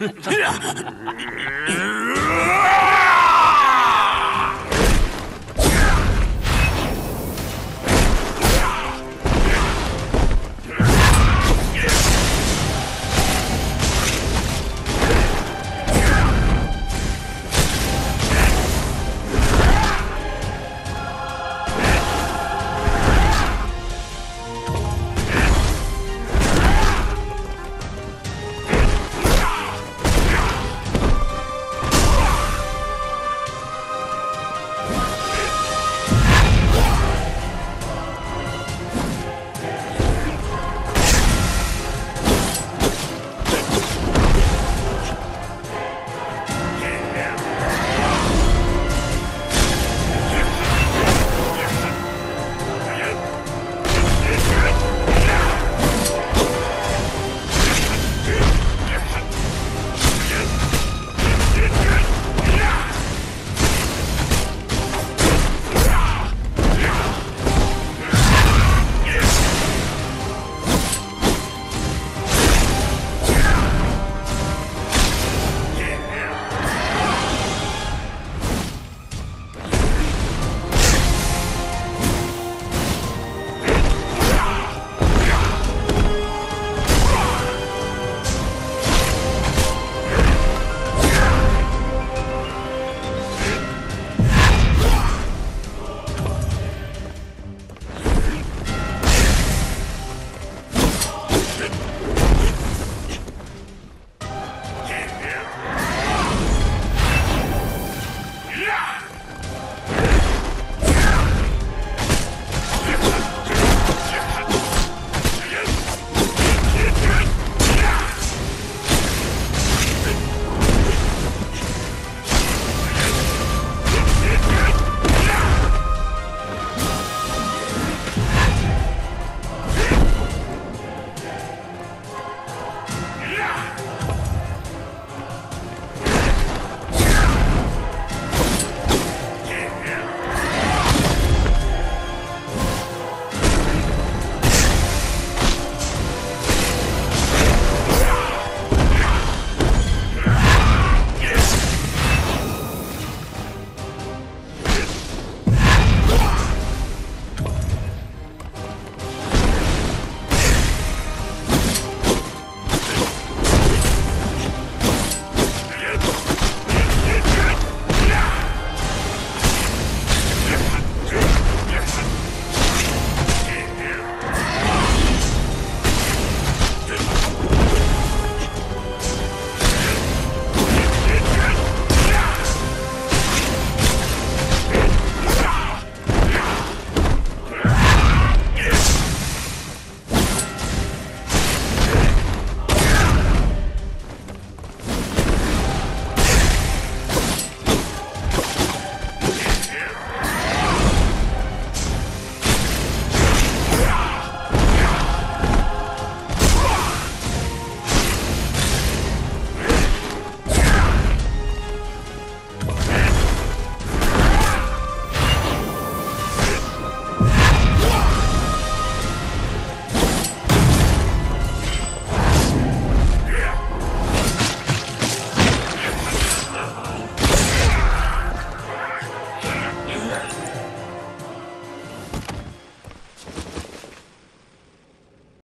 うわ!